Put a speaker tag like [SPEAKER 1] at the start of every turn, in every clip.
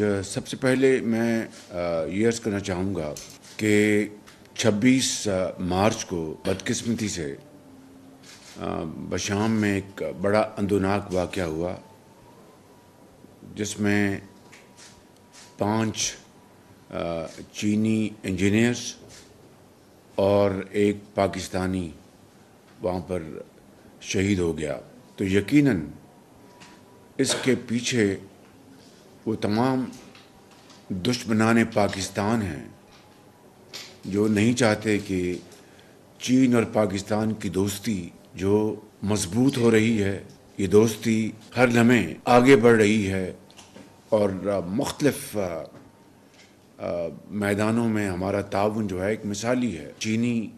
[SPEAKER 1] सबसे पहले मैं ये अर्ज़ करना चाहूँगा कि 26 मार्च को बदकिस्मती से बशाम में एक बड़ा अंदोनाक वाक़ हुआ, जिसमें पाँच चीनी इंजीनियर्स और एक पाकिस्तानी वहाँ पर शहीद हो गया। तो यकीनन इसके पीछे वो तमाम दुश्मनान पाकिस्तान हैं, जो नहीं चाहते कि चीन और पाकिस्तान की दोस्ती जो मज़बूत हो रही है, ये दोस्ती हर लम्हे आगे बढ़ रही है और मुख्तलफ़ मैदानों में हमारा ताउन जो है एक मिसाली है। चीनी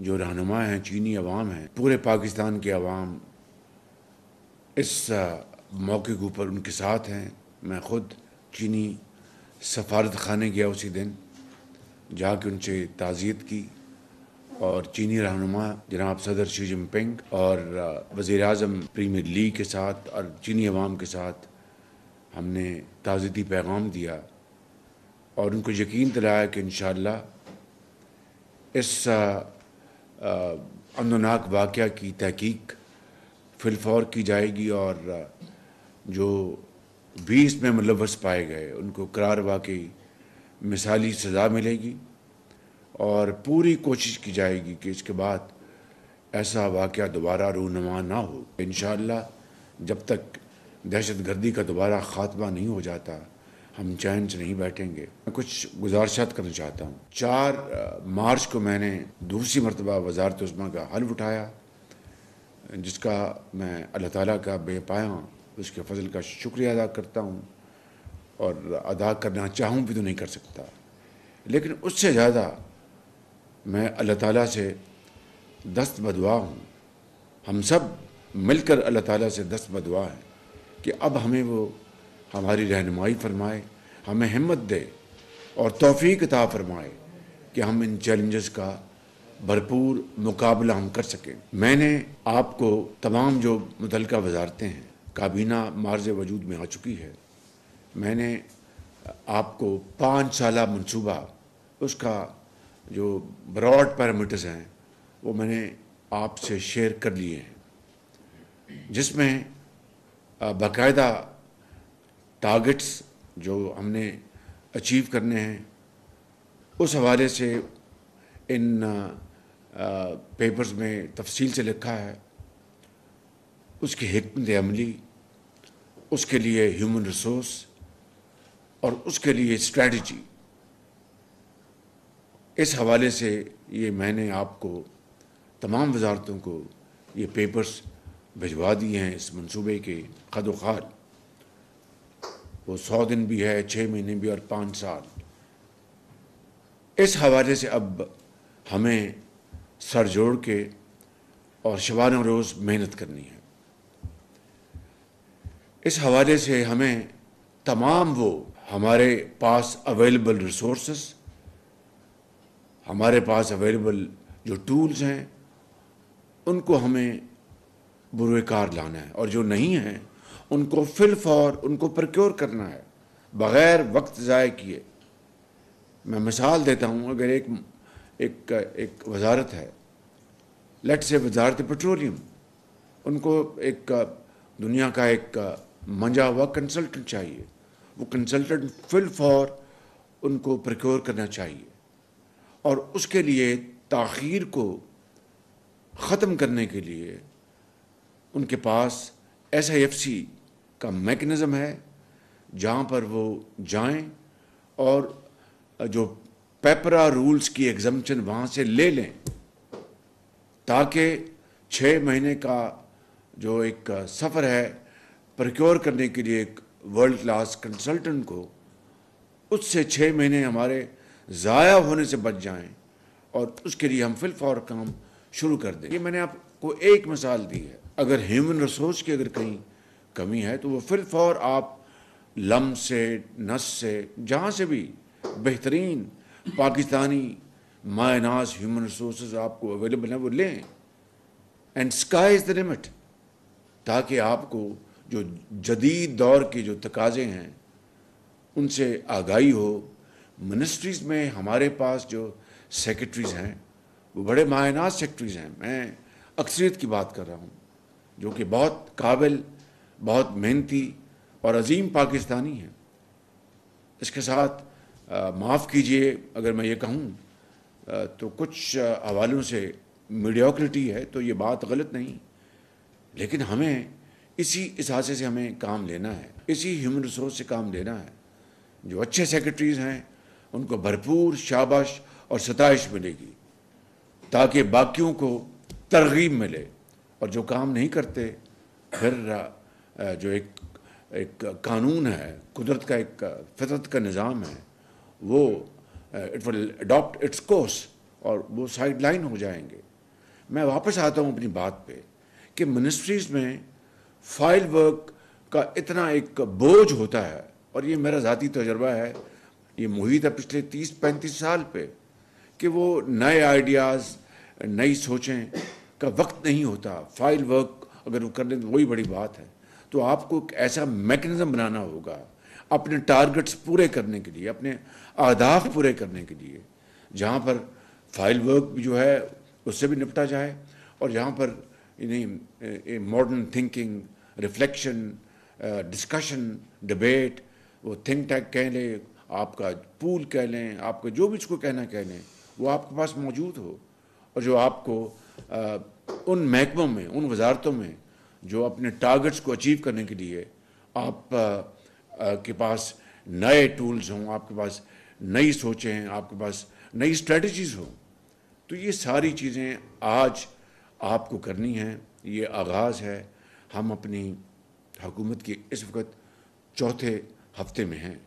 [SPEAKER 1] जो रहनुमा हैं, चीनी अवाम हैं, पूरे पाकिस्तान के अवाम इस मौके के ऊपर उनके साथ हैं। मैं ख़ुद चीनी सफारत खाने गया उसी दिन, जाके उनसे ताज़ियत की और चीनी रहनुमा जनाब सदर शी जिनपिंग और वज़ी अजम प्रीमियर लीग के साथ और चीनी अवाम के साथ हमने ताज़ती पैगाम दिया और उनको यकीन दिलाया कि इन अमनाक वाक़ की तहकीक फिलफौर की जाएगी और जो भी में मुलवस पाए गए। उनको करार वाकई मिसाली सज़ा मिलेगी और पूरी कोशिश की जाएगी कि इसके बाद ऐसा वाक़ दोबारा रूनमा ना हो। इन जब तक दहशत गर्दी का दोबारा ख़ात्मा नहीं हो जाता, हम चैन से नहीं बैठेंगे। मैं कुछ गुजारशात करना चाहता हूँ। चार मार्च को मैंने दूसरी मरतबा वजारत उस्मा का हल उठाया, जिसका मैं अल्लाह ताला का बेपाया उसके फजल का शुक्रिया अदा करता हूँ और अदा करना चाहूँ भी तो नहीं कर सकता। लेकिन उससे ज़्यादा मैं अल्लाह ताला से दस्त बदवा हूँ। हम सब मिलकर अल्लाह ताला से दस्त बदवा हैं कि अब हमें वो हमारी रहनुमाई फरमाए, हमें हिम्मत दे और तोफ़ी अता फरमाए कि हम इन चैलेंजेस का भरपूर मुकाबला हम कर सकें। मैंने आपको तमाम जो मुतल वजारतें हैं काबीना मार्ज वजूद में आ चुकी है। मैंने आपको पाँच साल मनसूबा उसका जो ब्रॉड पैरामीटर्स हैं, वो मैंने आपसे शेयर कर लिए हैं। जिसमें बाकायदा टारगेट्स जो हमने अचीव करने हैं, उस हवाले से इन पेपर्स में तफसील से लिखा है। उसकी हमत अमली उसके लिए ह्यूमन रिसोर्स और उसके लिए स्ट्रेटजी इस हवाले से ये मैंने आपको, तमाम वजारतों को ये पेपर्स भिजवा दिए हैं इस मंसूबे के खद खाल वो सौ दिन भी है छः महीने भी और पाँच साल। इस हवाले से अब हमें सर जोड़ के और शबान रोज़ मेहनत करनी है। इस हवाले से हमें तमाम वो हमारे पास अवेलेबल रिसोर्स हमारे पास अवेलेबल जो टूल्स हैं, उनको हमें बुरकार लाना है। और जो नहीं हैं, उनको फिल फॉर उनको प्रक्योर करना है। बग़ैर वक्त ज़ाय किए। मैं मिसाल देता हूँ, अगर एक एक एक वजारत है। लेट से वजारत पेट्रोलियम उनको एक दुनिया का एक मंजा हुआ कंसल्टेंट चाहिए। वो कंसल्टेंट फिल फॉर उनको प्रक्योर करना चाहिए। और उसके लिए ताखीर को ख़त्म करने के लिए उनके पास एस आई एफ़ सी का मेकनिज़म है, जहाँ पर वो जाएँ और जो पेपरा रूल्स की एग्जामेशन वहाँ से ले लें, ताकि छः महीने का जो एक सफ़र है प्रक्योर करने के लिए एक वर्ल्ड क्लास कंसल्टेंट को उससे छः महीने हमारे ज़ाया होने से बच जाएँ और उसके लिए हम फिल फॉर काम शुरू कर दें। ये मैंने आपको एक मिसाल दी है। अगर ह्यूमन रिसोर्स की अगर कहीं कमी है तो वो फिल फॉर आप लम से, नस से, जहाँ से भी बेहतरीन पाकिस्तानी मायनाज ह्यूमन रिसोर्स आपको अवेलेबल हैं, वो लें। And sky is the limit ताकि आपको जो जदीद दौर के जो तकाजे हैं, उनसे आगाही हो। मिनिस्ट्रीज़ में हमारे पास जो सेक्रेटरीज़ हैं, वो बड़े मायनात सेक्रेटरीज़ हैं। मैं अक्सरियत की बात कर रहा हूँ, जो कि बहुत काबिल, बहुत मेहनती और अजीम पाकिस्तानी हैं। इसके साथ माफ़ कीजिए, अगर मैं ये कहूँ तो कुछ हवालों से मीडियोक्रिटी है तो ये बात गलत नहीं। लेकिन हमें इसी इसासे से हमें काम लेना है, इसी ह्यूमन रिसोर्स से काम लेना है। जो अच्छे सेक्रेटरीज हैं, उनको भरपूर शाबाश और सताइश मिलेगी, ताकि बाकियों को तरगीब मिले। और जो काम नहीं करते, फिर जो एक एक कानून है, कुदरत का एक, फितरत का निज़ाम है, वो it will adopt its course और वो साइड लाइन हो जाएँगे। मैं वापस आता हूँ अपनी बात पे कि मिनिस्ट्रीज़ में फ़ाइल वर्क का इतना एक बोझ होता है और ये मेरा ज़ाती तजर्बा है, ये मुहित है पिछले तीस पैंतीस साल पे कि वो नए आइडियाज़, नई सोचें का वक्त नहीं होता। फ़ाइल वर्क अगर वो कर लें तो वही बड़ी बात है। तो आपको एक ऐसा मैकेनिज़्म बनाना होगा अपने टारगेट्स पूरे करने के लिए, अपने आदाफ पूरे करने के लिए, जहाँ पर फ़ाइल वर्क जो है उससे भी निपटा जाए और जहाँ पर इन्हें modern thinking reflection discussion debate वो थिंक टैक कह लें आपका पूल कह लें आपका जो भी इसको कहना कह लें वो आपके पास मौजूद हो। और जो आपको आ, उन महकमों में उन वजारतों में जो अपने टारगेट्स को अचीव करने के लिए आप आ, आ, के पास नए टूल्स हों आपके पास नई सोचें आपके पास नई स्ट्रेटजीज़ हों तो ये सारी चीज़ें आज आपको करनी हैं ये आगाज़ है। हम अपनी हुकूमत की इस वक्त चौथे हफ़्ते में हैं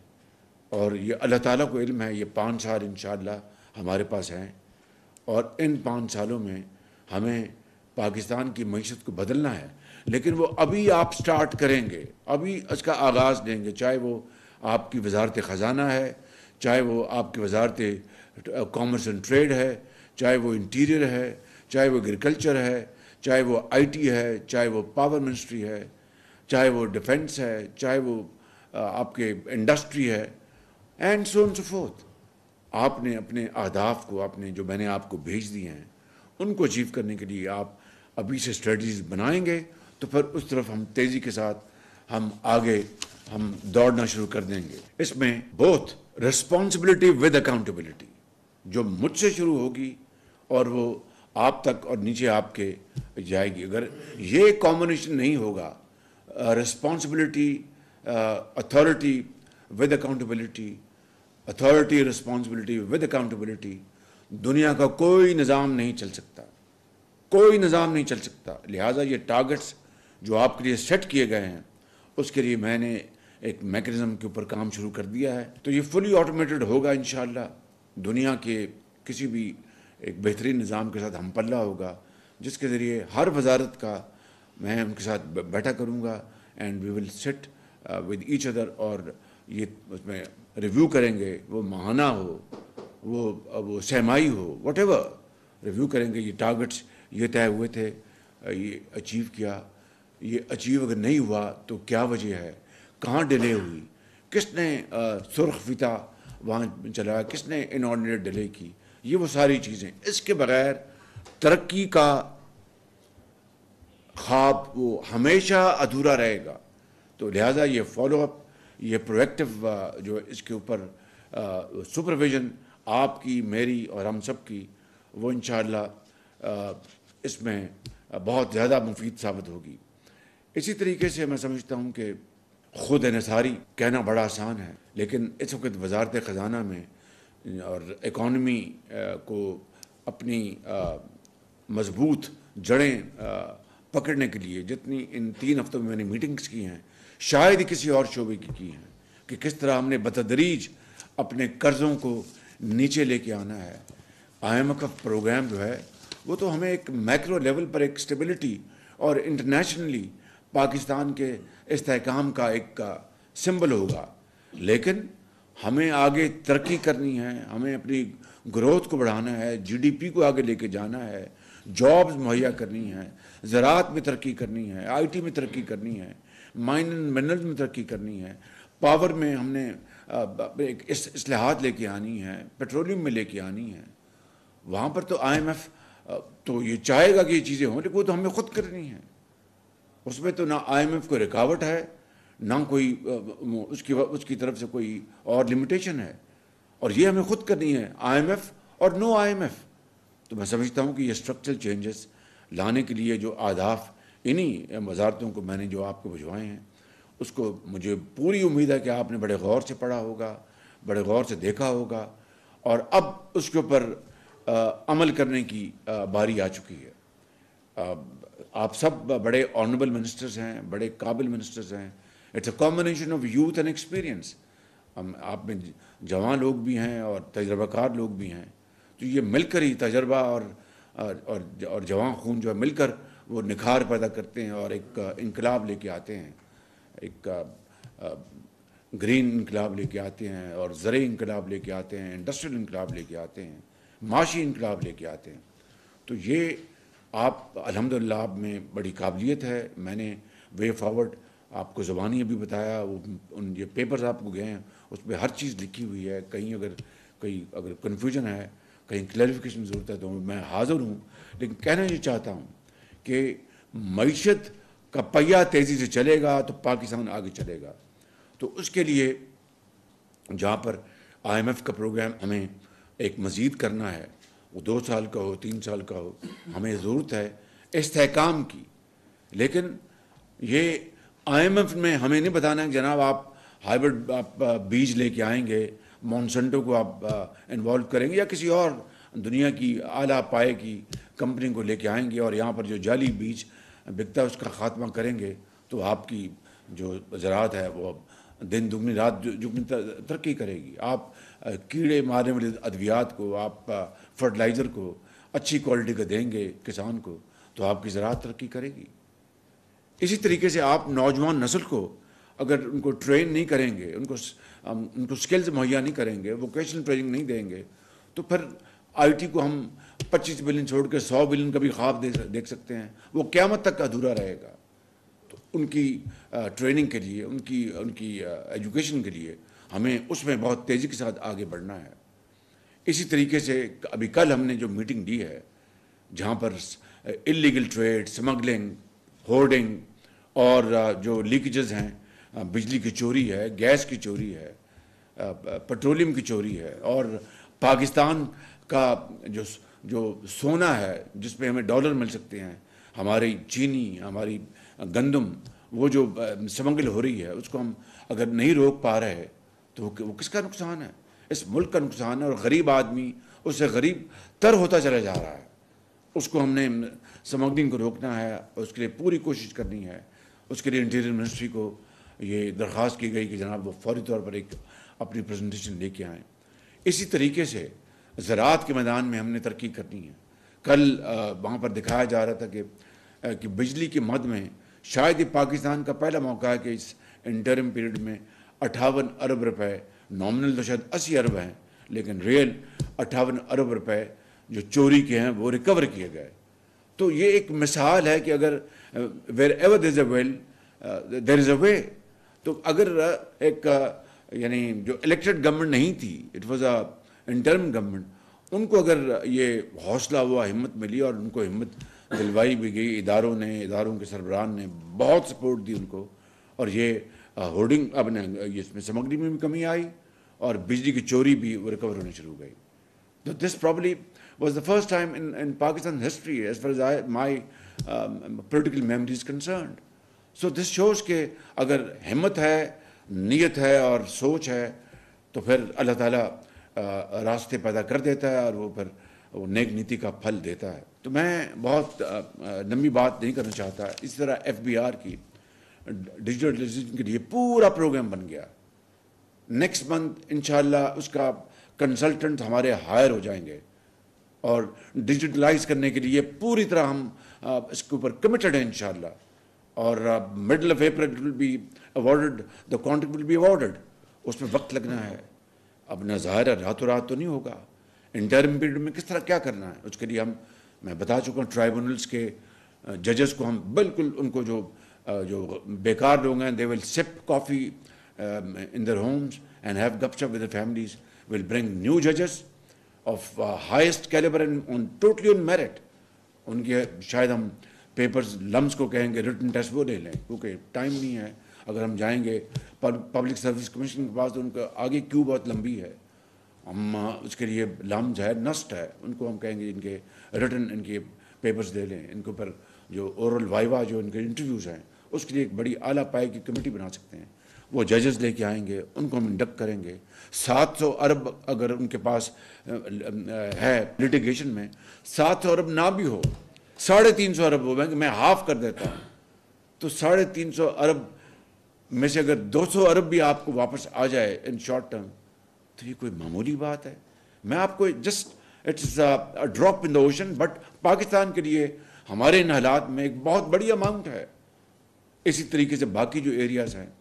[SPEAKER 1] और ये अल्लाह ताला को इल्म है, ये पाँच साल इन हमारे पास हैं और इन पाँच सालों में हमें पाकिस्तान की मीशत को बदलना है। लेकिन वो अभी आप स्टार्ट करेंगे, अभी इसका आगाज़ देंगे, चाहे वो आपकी वजारत ख़जाना है, चाहे वो आपकी वजारत कॉमर्स एंड ट्रेड है, चाहे वो इंटीरियर है, चाहे वो एग्रीकल्चर है चाहे वो आईटी है, चाहे वो पावर मिनिस्ट्री है, चाहे वो डिफेंस है, चाहे वो आपके इंडस्ट्री है and so and so forth आपने अपने आदाफ को, आपने जो मैंने आपको भेज दिए हैं, उनको अचीव करने के लिए आप अभी से स्ट्रेटजीज बनाएँगे तो फिर उस तरफ़ हम तेज़ी के साथ हम आगे, हम दौड़ना शुरू कर देंगे। इसमें बोथ रिस्पॉन्सिबिलिटी विद अकाउंटेबिलिटी जो मुझसे शुरू होगी और वो आप तक और नीचे आपके जाएगी। अगर ये कॉम्बिनेशन नहीं होगा responsibility authority with accountability authority responsibility with accountability दुनिया का कोई निज़ाम नहीं चल सकता। कोई निज़ाम नहीं चल सकता। लिहाजा ये टारगेट्स जो आपके लिए सेट किए गए हैं, उसके लिए मैंने एक मैकेनिज़्म के ऊपर काम शुरू कर दिया है। तो ये फुली ऑटोमेटेड होगा इन दुनिया के किसी भी एक बेहतरीन निज़ाम के साथ हम पल्ला होगा, जिसके ज़रिए हर वजारत का मैं उनके साथ बैठा करूँगा and we will sit with each other और ये उसमें रिव्यू करेंगे, वो महाना हो, वो वो सहमाई हो वट रिव्यू करेंगे, ये टारगेट्स ये तय हुए थे ये अचीव किया, ये अचीव अगर नहीं हुआ तो क्या वजह है, कहाँ डिले हुई, किसने सुरख फिता वहाँ चलाया, किसने इनऑर्डिनेट डिले की ये वो सारी चीज़ें। इसके बगैर तरक्की का ख्वाब वो हमेशा अधूरा रहेगा। तो लिहाजा ये फॉलोअप ये प्रोएक्टिव जो इसके ऊपर सुपरविज़न आपकी, मेरी और हम सब की वो इन इसमें बहुत ज़्यादा मुफीद साबित होगी। इसी तरीके से मैं समझता हूँ कि खुद नसारी कहना बड़ा आसान है, लेकिन इस वक्त वजारत ख़जाना में और इकॉनमी को अपनी मज़बूत जड़ें पकड़ने के लिए जितनी इन तीन हफ्तों में मैंने मीटिंग्स की हैं, शायद ही किसी और शोबे की की हैं, कि किस तरह हमने बतदरीज अपने कर्ज़ों को नीचे लेके आना है। आई एम प्रोग्राम जो है, वो तो हमें एक मैक्रो लेवल पर एक स्टेबिलिटी और इंटरनेशनली पाकिस्तान के इसकाम का एक सिंबल होगा। लेकिन हमें आगे तरक्की करनी है, हमें अपनी ग्रोथ को बढ़ाना है जीडीपी को आगे लेके जाना है, जॉब्स मुहैया करनी है, ज़रात में तरक्की करनी है आईटी में तरक्की करनी है माइन एंड मिनरल्स में तरक्की करनी है, पावर में हमने एक इसलाहत लेके आनी है, पेट्रोलियम में लेके आनी है। वहाँ पर तो आईएमएफ तो ये चाहेगा कि ये चीज़ें हों, लेकिन वो तो हमें खुद करनी है। उसमें तो ना आईएमएफ को रुकावट है ना कोई उसकी उसकी तरफ़ से कोई और लिमिटेशन है। और ये हमें खुद करनी है आईएमएफ और नो आईएमएफ तो मैं समझता हूँ कि ये स्ट्रक्चरल चेंजेस लाने के लिए जो आदाफ इन्हीं वजारतों को मैंने जो आपको भिजवाए हैं उसको मुझे पूरी उम्मीद है कि आपने बड़े गौर से पढ़ा होगा बड़े गौर से देखा होगा और अब उसके ऊपर अमल करने की आ, बारी आ चुकी है। आ, आप सब बड़े ऑनरेबल मिनिस्टर्स हैं बड़े काबिल मिनिस्टर्स हैं it's a combination of youth and experience हम, आप में जवान लोग भी हैं और तजर्बाकार लोग भी हैं। तो ये मिलकर ही तजर्बा और और और जवान खून जो है मिलकर वो निखार पैदा करते हैं और एक, इनकलाब लेके आते हैं। एक ग्रीन इनकलाब लेके आते हैं और ज़र इनकलाब लेके आते हैं, इंडस्ट्रियल इनकलाब लेके आते हैं, माशी इनकलाब लेके आते हैं। तो ये आप अलहमदिल्ला में बड़ी काबिलियत है। मैंने वे फॉरवर्ड आपको ज़बानी अभी बताया, वो उन ये पेपर्स आपको गए हैं, उस पर हर चीज़ लिखी हुई है, कहीं अगर कहीं अगर कन्फ्यूज़न है, कहीं क्लैरिफिकेशन ज़रूरत है तो मैं हाज़िर हूँ, लेकिन कहना ये चाहता हूँ कि मीशत का पहिया तेज़ी से चलेगा तो पाकिस्तान आगे चलेगा। तो उसके लिए जहाँ पर आईएमएफ का प्रोग्राम हमें एक मज़ीद करना है, वो दो साल का हो, तीन साल का हो, हमें ज़रूरत है इसकाम की। लेकिन ये आईएमएफ में हमें नहीं बताना है जनाब आप हाइब्रिड आप बीज लेके आएँगे मॉन्सेंटो को आप इन्वॉल्व करेंगे या किसी और दुनिया की आला पाए की कंपनी को लेके आएँगे और यहाँ पर जो जाली बीज बिकता है उसका ख़ात्मा करेंगे तो आपकी जो ज़रात है वो दिन दुगनी, रात दुगनी तरक्की करेगी। आप कीड़े मारने वाले अद्वियात को, आप फर्टिलाइज़र को, अच्छी क्वालिटी का देंगे किसान को तो आपकी ज़रात तरक्की करेगी। इसी तरीके से आप नौजवान नस्ल को अगर उनको ट्रेन नहीं करेंगे, उनको उनको स्किल्स मुहैया नहीं करेंगे वोकेशनल ट्रेनिंग नहीं देंगे तो फिर आईटी को हम 25 बिलियन छोड़ के 100 बिलियन का भी ख्वाब देख सकते हैं। वो क्यामत तक अधूरा रहेगा। तो उनकी ट्रेनिंग के लिए, उनकी उनकी एजुकेशन के लिए हमें उसमें बहुत तेज़ी के साथ आगे बढ़ना है। इसी तरीके से अभी कल हमने जो मीटिंग दी है, जहाँ पर इलीगल ट्रेड स्मगलिंग होर्डिंग और जो लीकेजेस हैं बिजली की चोरी है, गैस की चोरी है पेट्रोलियम की चोरी है, और पाकिस्तान का जो जो सोना है, जिस पे हमें डॉलर मिल सकते हैं, हमारी चीनी, हमारी गंदम, वो जो समंगल हो रही है, उसको हम अगर नहीं रोक पा रहे तो वो किसका नुकसान है? इस मुल्क का नुकसान है, और गरीब आदमी, उससे गरीब तर होता चला जा रहा है। उसको हमने स्मगलिंग को रोकना है, उसके लिए पूरी कोशिश करनी है। उसके लिए इंटीरियर मिनिस्ट्री को ये दरख्वास्त की गई कि जनाब वो फौरी तौर पर एक अपनी प्रेजेंटेशन लेके आएँ। इसी तरीके से ज़रात के मैदान में हमने तरक्की करनी है। कल वहाँ पर दिखाया जा रहा था कि कि बिजली के मद में शायद ये पाकिस्तान का पहला मौका है कि इस इंटरम पीरियड में अट्ठावन अरब रुपए नॉमिनल तो शायद अस्सी अरब हैं, लेकिन रियल अट्ठावन अरब रुपए जो चोरी के हैं वो रिकवर किए गए। तो ये एक मिसाल है कि अगर wherever there is a will there is a way तो अगर एक यानी जो इलेक्टेड गवर्नमेंट नहीं थी it was a interim government उनको अगर ये हौसला हुआ, हिम्मत मिली और उनको हिम्मत दिलवाई भी गई, इदारों ने, इदारों के सरबराहान ने बहुत सपोर्ट दी उनको, और ये होर्डिंग अब इसमें सामग्री में भी कमी आई, और बिजली की चोरी भी रिकवर होनी शुरू हो गई। तो this probably was the first time in in Pakistan history as far as I my political memory is concern so this shows के अगर हिम्मत है नीयत है और सोच है तो फिर अल्लाह ताला रास्ते पैदा कर देता है और वो फिर वो नेक नीति का फल देता है तो मैं बहुत लंबी बात नहीं करना चाहता इस तरह एफ़ बी आर की डिजिटलाइजेशन के लिए पूरा प्रोग्राम बन गया नेक्स्ट मंथ इनशाला उसका कंसल्टेंट हमारे हायर हो जाएँगे और डिजिटलाइज करने के लिए पूरी तरह हम इसके ऊपर कमिटेड हैं इनशाला और middle of April will be awarded the contract will be awarded उसमें वक्त लगना है अब न ज़ाहिर है रातों रात तो नहीं होगा इंटरम पीरियड में किस तरह क्या करना है उसके लिए हम मैं बता चुका हूँ ट्राइब्यूनल्स के जजेस को हम बिल्कुल उनको जो जो बेकार लोग हैं they will sip coffee in their homes and have their families. We'll bring new judges of uh, highest caliber and on totally on merit. उनके शायद हम पेपर्स लम्स को कहेंगे रिटर्न टेस्ट वो ले लें। क्योंकि टाइम नहीं है, अगर हम जाएँगे पब्लिक सर्विस कमीशन के पास तो उनका आगे क्यों बहुत लंबी है? हम उसके लिए लम्स है नष्ट है, उनको हम कहेंगे इनके रिटर्न इनके पेपर्स दे लें। इनके ऊपर जो ओरल वाइवा जो इनके इंटरव्यूज़ हैं, उसके लिए एक बड़ी आला पाए की कमेटी बना सकते हैं। वो जजेस लेके आएँगे, उनको हम इंडक्ट करेंगे। 700 अरब अगर उनके पास है लिटिगेशन में 700 अरब ना भी हो, साढ़े तीन सौ अरब हो, मैं हाफ़ कर देता हूँ। तो साढ़े तीन सौ अरब में से अगर 200 अरब भी आपको वापस आ जाए इन शॉर्ट टर्म तो ये कोई मामूली बात है। मैं आपको just it's a drop in the ocean but Pakistan के लिए हमारे इन हालात में एक बहुत बड़ी अमाउंट है। इसी तरीके से बाकी जो एरियाज़ हैं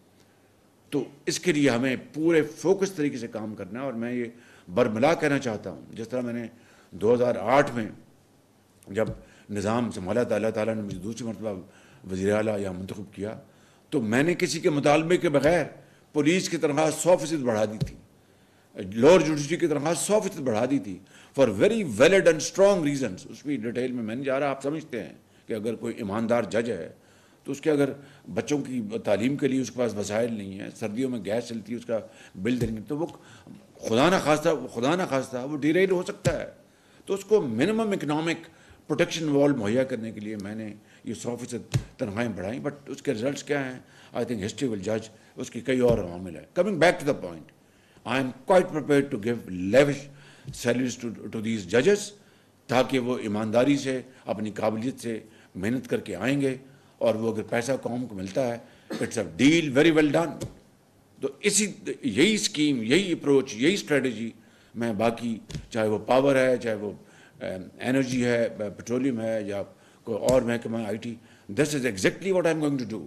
[SPEAKER 1] तो इसके लिए हमें पूरे फोकस तरीके से काम करना है और मैं ये बरमला कहना चाहता हूँ। जिस तरह मैंने 2008 में जब निज़ाम संभाला था, अल्लाह ताला ने मुझे दूसरी मरतबा वजी अला या मंतखब किया तो मैंने किसी के मुतालबे के बगैर पुलिस की तनख्वाह सौ फ़ीसद बढ़ा दी थी। लोअर जुडिशरी की तनख्वाह सौ फ़ीसद बढ़ा दी थी for very valid and strong reason उसकी डिटेल में मैंने जा रहा, आप समझते हैं कि अगर कोई ईमानदार जज है तो उसके अगर बच्चों की तालीम के लिए उसके पास वसाइल नहीं है, सर्दियों में गैस चलती है, उसका बिल देंगे तो वो खुदा ना खास्ता खुदा ना खास्ता, वो डिरेल हो सकता है। तो उसको मिनिमम इकनॉमिक प्रोटेक्शन वॉल मुहैया करने के लिए मैंने ये सौ फ़ीसद तनख्वाहें बढ़ाई बट उसके रिज़ल्ट क्या हैं? आई थिंक हिस्ट्री विल जज उसकी कई और अवामिल है। Coming back to the point I am quite prepare to give lavish salaries to to these जजेस ताकि वो ईमानदारी से, अपनी काबिलियत से मेहनत करके आएँगे। और वो अगर पैसा कौम को मिलता है it's a deal very well done तो इसी, यही स्कीम यही अप्रोच यही स्ट्रेटजी मैं बाकी, चाहे वो पावर है, चाहे वो एनर्जी है पेट्रोलियम है, या कोई और महकमा I T this is exactly what I am going to do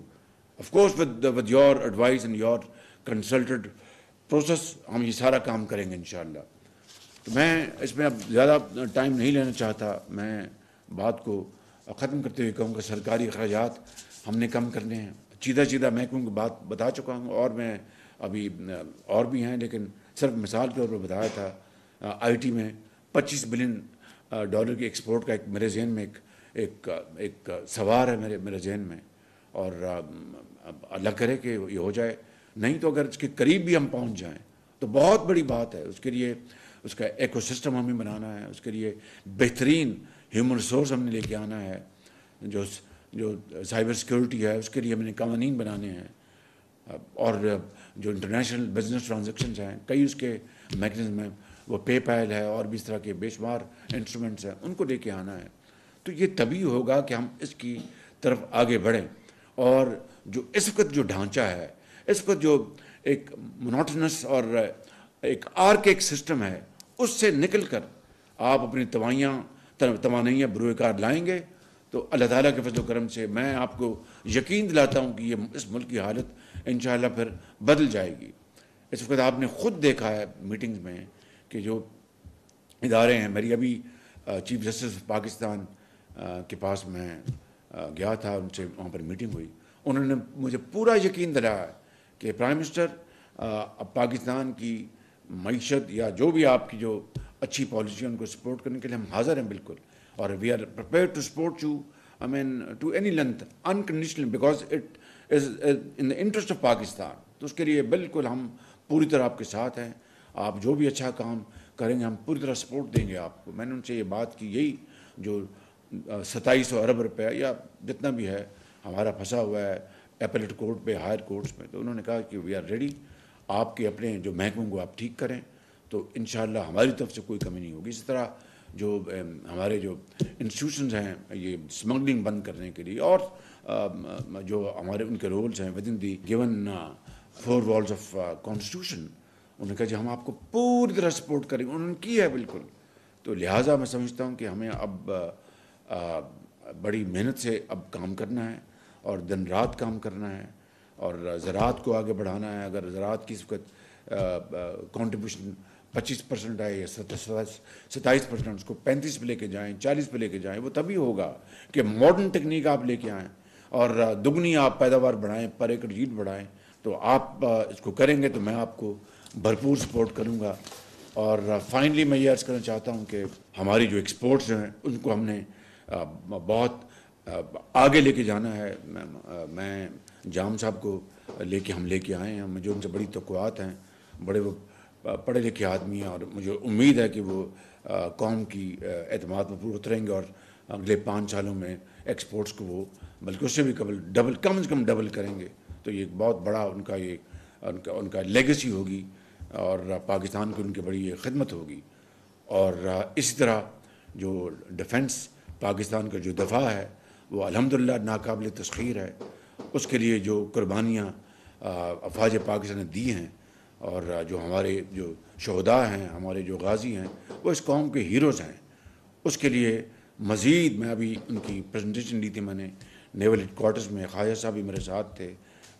[SPEAKER 1] of course with with your advice and your consulted process हम ये सारा काम करेंगे इन तो मैं इसमें अब ज़्यादा टाइम नहीं लेना चाहता, मैं बात को ख़त्म करते हुए कहूँगा, सरकारी अखराज हमने कम करने हैं। सीधा सीधा मैं की बात बता चुका हूँ और मैं अभी, और भी हैं, लेकिन सिर्फ़ मिसाल के तौर पर बताया था, आईटी में 25 बिलियन डॉलर की एक्सपोर्ट का एक, मेरे जहन में एक एक एक सवार है मेरे मेरे जहन में। और अल्लाह करे कि ये हो जाए। नहीं तो अगर इसके करीब भी हम पहुँच जाएँ तो बहुत बड़ी बात है। उसके लिए उसका इकोसिस्टम हमें बनाना है, उसके लिए बेहतरीन ह्यूमन रिसोर्स हमने लेके आना है, जो जो साइबर सिक्योरिटी है, उसके लिए हमने कवानी बनाने हैं। और जो इंटरनेशनल बिज़नेस ट्रांजेक्शन हैं, कई उसके मैकेनिज्म हैं, वो पे पैल है और भी इस तरह के बेशुमार इंस्ट्रूमेंट्स हैं, उनको लेके आना है। तो ये तभी होगा कि हम इसकी तरफ़ आगे बढ़ें। और जो इस वक्त जो ढांचा है, इस वक्त जो एक मोनोटनस और एक आर्क एक सिस्टम है उससे निकल कर आप अपनी तवाइयाँ तवानियाँ बरूकार लाएँगे। तो अल्लाह ताला के फजल करम से मैं आपको यकीन दिलाता हूँ कि ये इस मुल्क की हालत इन फिर बदल जाएगी। इस वक्त आपने ख़ुद देखा है मीटिंग्स में कि जो इदारे हैं, मेरी अभी चीफ जस्टिस ऑफ़ पाकिस्तान के पास मैं गया था, उनसे वहाँ पर मीटिंग हुई। उन्होंने मुझे पूरा यकीन दिलाया कि प्राइम मिनिस्टर अब पाकिस्तान की मीशत या जो भी आपकी जो अच्छी पॉलिसी उनको सपोर्ट करने के लिए हम हाजिर हैं बिल्कुल। और we are prepare to support you I mean to any length unconditional because it is in the interest of Pakistan तो उसके लिए बिल्कुल हम पूरी तरह आपके साथ हैं। आप जो भी अच्छा काम करेंगे, हम पूरी तरह सपोर्ट देंगे आपको। मैंने उनसे ये बात की, यही जो सताईस अरब रुपये या जितना भी है, हमारा फंसा हुआ है एपलेट कोर्ट पे हायर कोर्ट्स में तो उन्होंने कहा कि वी आर रेडी आपके अपने जो महकमों को आप ठीक करें तो इन हमारी तरफ़ से कोई कमी नहीं होगी। इसी तरह जो हमारे जो इंस्टीट्यूशन हैं ये स्मगलिंग बंद करने के लिए और जो हमारे उनके रोल्स हैं within the given four walls of constitution उन्होंने कहा जी हम आपको पूरी तरह सपोर्ट करेंगे। उन्होंने की है बिल्कुल। तो लिहाजा मैं समझता हूँ कि हमें अब आ, बड़ी मेहनत से अब काम करना है और दिन रात काम करना है। और ज़रात को आगे बढ़ाना है। अगर ज़रात की इस वक्त कॉन्ट्रीब्यूशन पच्चीस परसेंट आए या सत्ताईस परसेंट, उसको पैंतीस पे लेके जाएँ, चालीस पे लेके जाएँ, वो तभी होगा कि मॉडर्न टेक्निक आप लेके आएँ और दुगनी आप पैदावार बढ़ाएँ पर एकड़ हीट बढ़ाएँ तो आप इसको करेंगे तो मैं आपको भरपूर सपोर्ट करूँगा। और फाइनली मैं ये अर्ज़ करना चाहता हूँ कि हमारी जो एक्सपोर्ट्स हैं, उनको हमने बहुत आगे लेके जाना है। मैं, मैं जाम साहब को लेके हम लेके आए हैं। मुझे उनसे बड़ी तोक़ात हैं। बड़े वो पढ़े लिखे आदमी हैं और मुझे उम्मीद है कि वो कौम की अतमाद पर पूरे उतरेंगे और अगले पाँच सालों में एक्सपोर्ट्स को वो बल्कि उससे भी कबल डबल कम से कम डबल करेंगे। तो ये एक बहुत बड़ा उनका ये उनका उनका लेगेसी होगी और पाकिस्तान की उनकी बड़ी ये खिदमत होगी। और इसी तरह जो डिफेंस पाकिस्तान का जो दफ़ा है वो अलहमदिल्ला नाकबिल तस्खीर है। उसके लिए जो कुर्बानियाँ अफवाज पाकिस्तान ने दी हैं और जो हमारे जो शहदा हैं, हमारे जो गाजी हैं, वो इस कौम के हीरोज़ हैं। उसके लिए मज़ीद मैं अभी उनकी प्रेजेंटेशन ली थी, मैंने नेवल हेडकोार्टर्स में ख्वाजा साहब भी मेरे साथ थे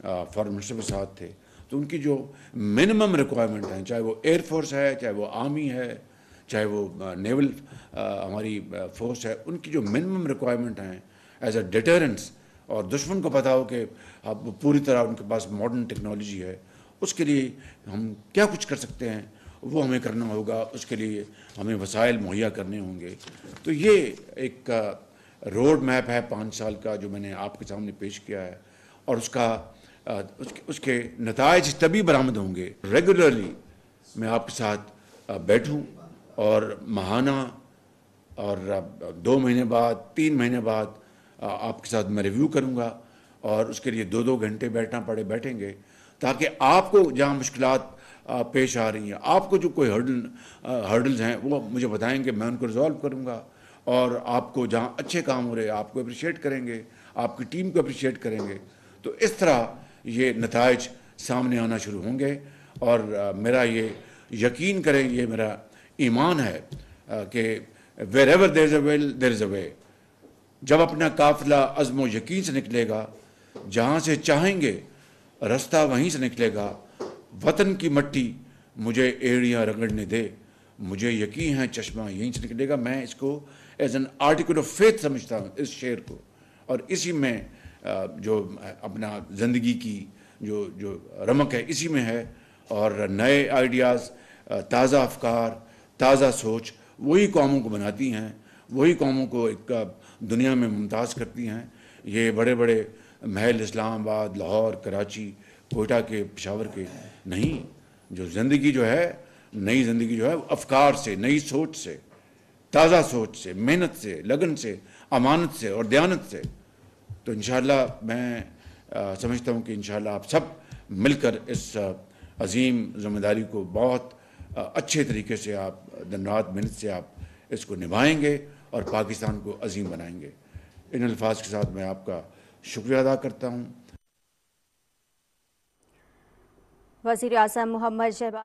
[SPEAKER 1] फॉरन मिनिस्टर के साथ थे। तो उनकी जो मिनिमम रिक्वायरमेंट हैं, चाहे वो एयरफोर्स है, चाहे वो आर्मी है, चाहे वो नेवल हमारी फोर्स है, उनकी जो मिनिमम रिक्वायरमेंट हैं एज अ डिटरेंस और दुश्मन को पता हो कि अब पूरी तरह उनके पास मॉडर्न टेक्नोलॉजी है, उसके लिए हम क्या कुछ कर सकते हैं? वो हमें करना होगा, उसके लिए हमें वसाइल मुहैया करने होंगे। तो ये एक रोड मैप है पाँच साल का, जो मैंने आपके सामने पेश किया है, और उसका उसके उसके नतज तभी बरामद होंगे। रेगुलरली मैं आपके साथ बैठूं, और महाना, और दो महीने बाद, तीन महीने बाद आपके साथ मैं रिव्यू करूँगा और उसके लिए दो दो घंटे बैठना पड़े, बैठेंगे, ताकि आपको जहाँ मुश्किल पेश आ रही हैं, आपको जो कोई हर्डल हर्डल्स हैं, वो मुझे बताएँगे, मैं उनको रिजॉल्व करूँगा और आपको जहाँ अच्छे काम हो रहे आपको अप्रिशिएट करेंगे, आपकी टीम को अप्रिशिएट करेंगे। तो इस तरह ये नतज सामने आना शुरू होंगे और मेरा ये यकीन करें, ये मेरा ईमान है कि wherever there is a will there is a way जब अपना काफिला अज़म यकीन से निकलेगा, जहाँ से चाहेंगे, रास्ता वहीं से निकलेगा। वतन की मट्टी मुझे एड़ियाँ रगड़ने दे। मुझे यकीन है चश्मा यहीं से निकलेगा। मैं इसको as an article of faith समझता हूँ, इस शेर को। और इसी में जो अपना ज़िंदगी की जो जो रमक है, इसी में है। और नए आइडियाज़ ताज़ा अफकार, ताज़ा सोच, वही कौमों को बनाती हैं। वही कौमों को एक दुनिया में मुमताज़ करती हैं। ये बड़े बड़े महल इस्लामाबाद लाहौर कराची कोयटा के पेशावर के नहीं जो ज़िंदगी जो है नई ज़िंदगी जो है अफकार से नई सोच से ताज़ा सोच से मेहनत से लगन से अमानत से और दयानत से। तो इन मैं आ, समझता हूँ कि इन आप सब मिलकर इस अजीम ज़िम्मेदारी को बहुत अच्छे तरीके से आप दिन रात मेहनत से आप इसको निभाएँगे। और पाकिस्तान को अजीम बनाएँगे। इन अल्फाज के साथ मैं आपका शुक्रिया अदा करता हूँ।
[SPEAKER 2] वज़ीर अजम मोहम्मद शहबाज